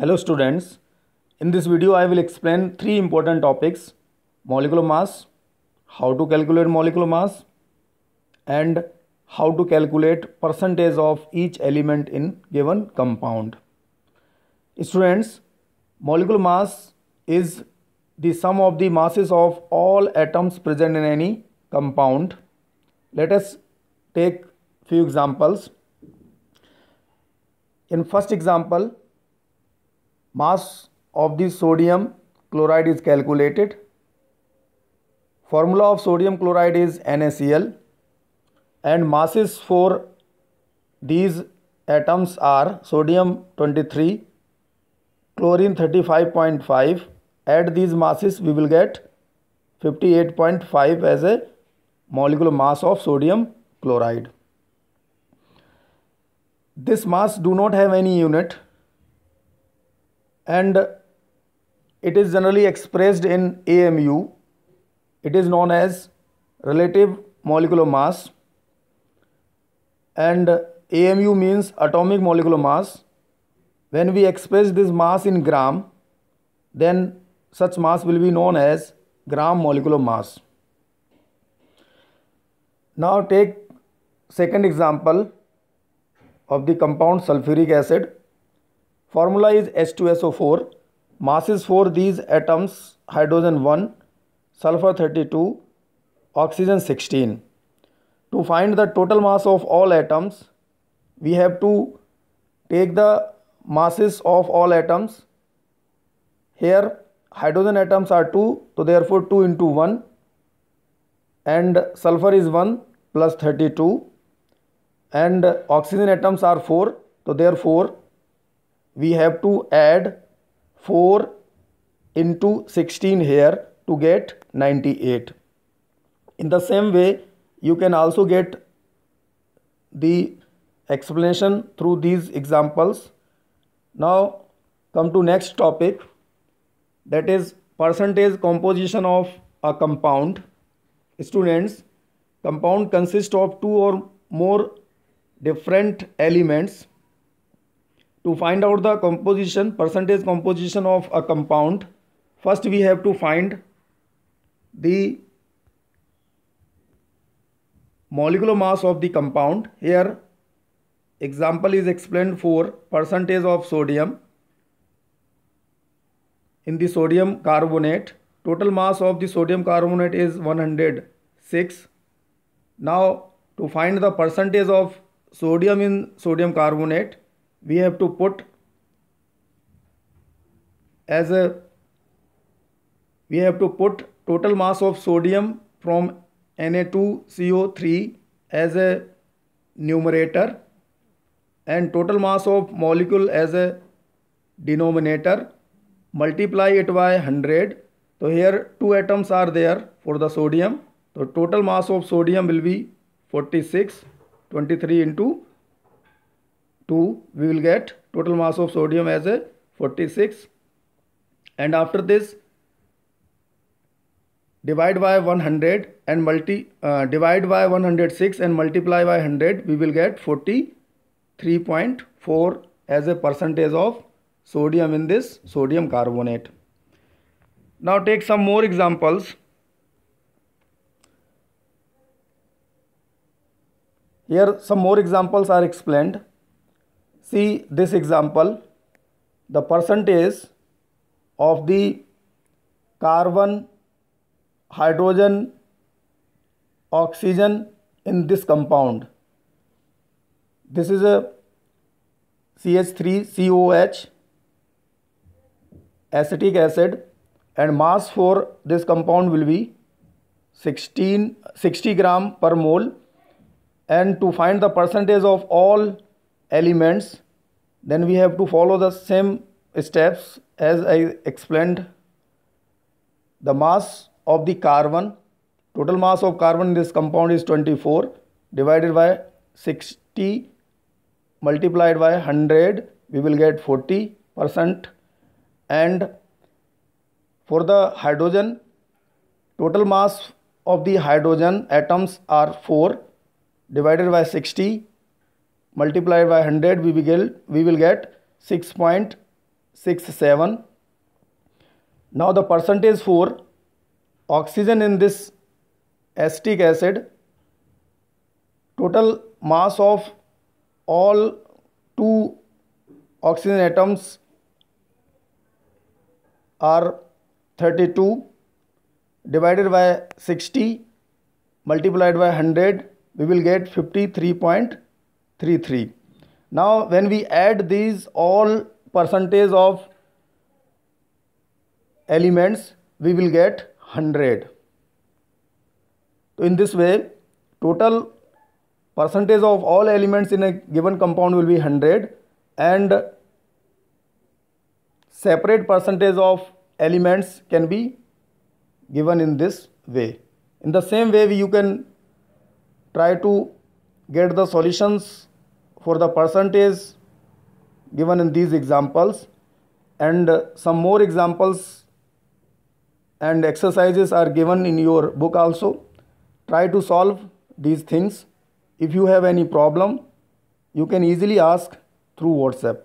Hello students, in this video I will explain three important topics molecular mass, how to calculate molecular mass and how to calculate percentage of each element in given compound. Students, molecular mass is the sum of the masses of all atoms present in any compound. Let us take few examples. In first example, mass of the sodium chloride is calculated. Formula of sodium chloride is NaCl and masses for these atoms are sodium 23, chlorine 35.5. Add these masses we will get 58.5 as a molecular mass of sodium chloride. This mass do not have any unit and it is generally expressed in AMU. It is known as relative molecular mass and AMU means atomic molecular mass. When we express this mass in gram, then such mass will be known as gram molecular mass. Now take second example of the compound sulfuric acid. Formula is H2SO4. Masses for these atoms hydrogen 1, sulfur 32, oxygen 16. To find the total mass of all atoms, we have to take the masses of all atoms. Here hydrogen atoms are 2, so therefore 2 into 1 and sulfur is 1 plus 32 and oxygen atoms are 4, so therefore we have to add 4 into 16 here to get 98. In the same way, you can also get the explanation through these examples. Now come to next topic that is percentage composition of a compound. Students, compound consists of two or more different elements. To find out the composition, percentage composition of a compound, first we have to find the molecular mass of the compound. Here example is explained for percentage of sodium. In the sodium carbonate total mass of the sodium carbonate is 106 now to find the percentage of sodium in sodium carbonate we have to put as a we have to put total mass of sodium from Na2CO3 as a numerator and total mass of molecule as a denominator. Multiply it by 100 so here two atoms are there for the sodium. So total mass of sodium will be 46 23 into 2 we will get total mass of sodium as a 46 and after this divide by 100 and multi uh, divide by 106 and multiply by 100 we will get 43.4 as a percentage of sodium in this sodium carbonate. Now take some more examples. Here some more examples are explained see this example the percentage of the carbon hydrogen oxygen in this compound this is a CH3COH acetic acid and mass for this compound will be 16 60 gram per mole and to find the percentage of all elements then we have to follow the same steps as I explained. The mass of the carbon total mass of carbon in this compound is 24 divided by 60 multiplied by 100 we will get 40 percent. And for the hydrogen total mass of the hydrogen atoms are 4 divided by 60 multiplied by 100 we will get we will get 6 7 now the percentage for oxygen in this acetic acid total mass of all two oxygen atoms are 32 divided by 60 multiplied by 100 we will get 53.33 now when we add these all percentage of elements we will get 100 so in this way total percentage of all elements in a given compound will be 100 and separate percentage of elements can be given in this way. In the same way you can try to get the solutions for the percentage given in these examples and some more examples and exercises are given in your book also. Try to solve these things. If you have any problem you can easily ask through whatsapp